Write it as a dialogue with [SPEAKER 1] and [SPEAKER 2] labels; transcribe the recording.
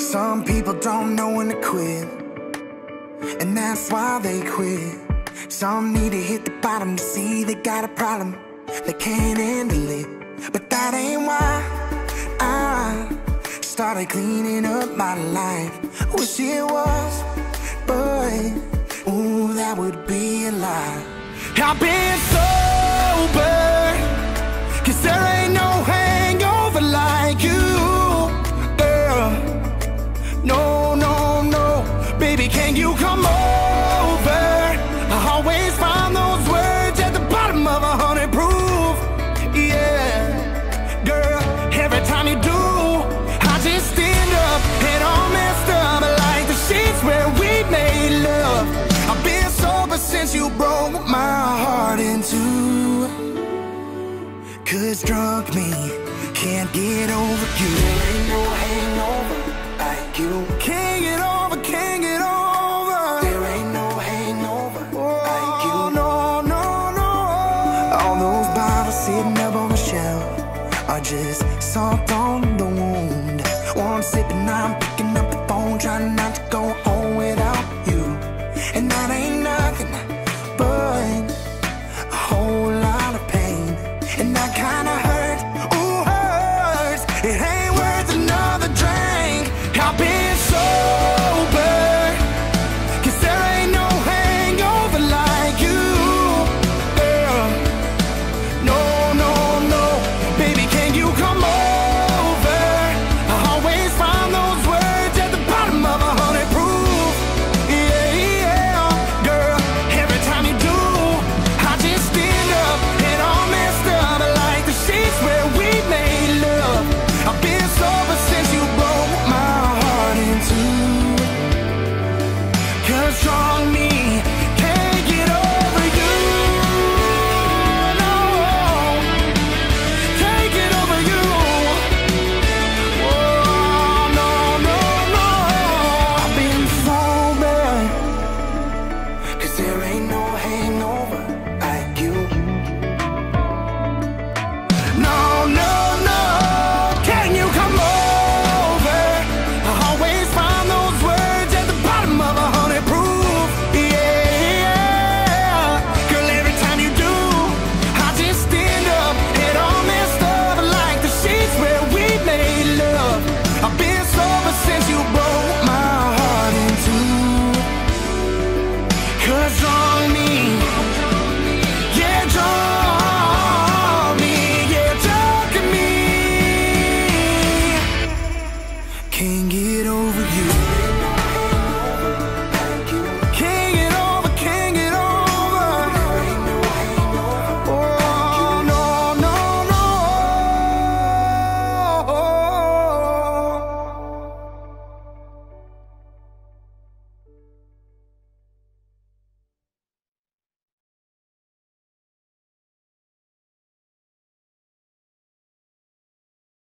[SPEAKER 1] Some people don't know when to quit, and that's why they quit. Some need to hit the bottom to see they got a problem, they can't handle it. But that ain't why I started cleaning up my life. Wish it was, but ooh, that would be a lie. I've been sober, since you broke my heart in two. Cause drunk me can't get over you. There ain't no hangover like you. Can't get over, can't get over. There ain't no hangover like you. No, no, no. All those bottles sitting up on the shelf are just salt on the wound. One sip and I'm picking up the phone, trying not to go home That kinda